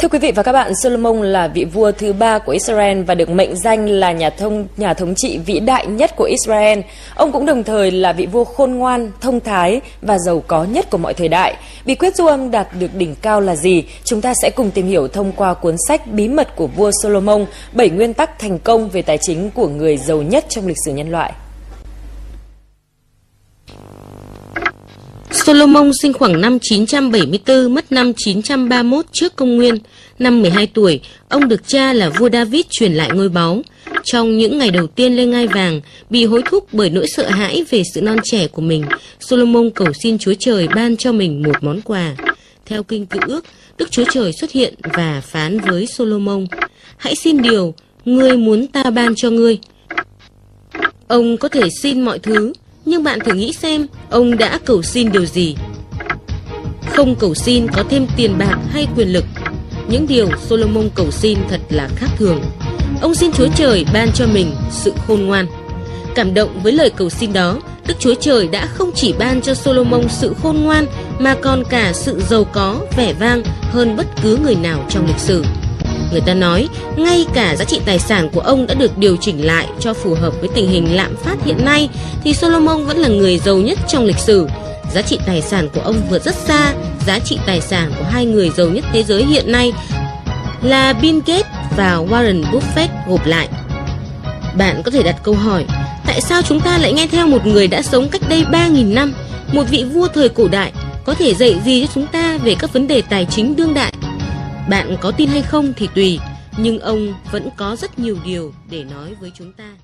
Thưa quý vị và các bạn, Solomon là vị vua thứ ba của Israel và được mệnh danh là nhà thông nhà thống trị vĩ đại nhất của Israel. Ông cũng đồng thời là vị vua khôn ngoan, thông thái và giàu có nhất của mọi thời đại. Bí quyết du âm đạt được đỉnh cao là gì? Chúng ta sẽ cùng tìm hiểu thông qua cuốn sách Bí mật của vua Solomon, bảy nguyên tắc thành công về tài chính của người giàu nhất trong lịch sử nhân loại. Solomon sinh khoảng năm 974, mất năm 931 trước công nguyên. Năm 12 tuổi, ông được cha là vua David truyền lại ngôi báu. Trong những ngày đầu tiên lên ngai vàng, bị hối thúc bởi nỗi sợ hãi về sự non trẻ của mình, Solomon cầu xin Chúa Trời ban cho mình một món quà. Theo kinh cựu ước, Đức Chúa Trời xuất hiện và phán với Solomon, Hãy xin điều, ngươi muốn ta ban cho ngươi. Ông có thể xin mọi thứ, nhưng bạn thử nghĩ xem ông đã cầu xin điều gì. Không cầu xin có thêm tiền bạc hay quyền lực. Những điều Solomon cầu xin thật là khác thường. Ông xin Chúa Trời ban cho mình sự khôn ngoan. Cảm động với lời cầu xin đó, Đức Chúa Trời đã không chỉ ban cho Solomon sự khôn ngoan mà còn cả sự giàu có, vẻ vang hơn bất cứ người nào trong lịch sử. Người ta nói, ngay cả giá trị tài sản của ông đã được điều chỉnh lại cho phù hợp với tình hình lạm phát hiện nay, thì Solomon vẫn là người giàu nhất trong lịch sử. Giá trị tài sản của ông vượt rất xa giá trị tài sản của hai người giàu nhất thế giới hiện nay là Bill Gates và Warren Buffett gộp lại. Bạn có thể đặt câu hỏi, tại sao chúng ta lại nghe theo một người đã sống cách đây 3.000 năm, một vị vua thời cổ đại, có thể dạy gì cho chúng ta về các vấn đề tài chính đương đại? Bạn có tin hay không thì tùy, nhưng ông vẫn có rất nhiều điều để nói với chúng ta.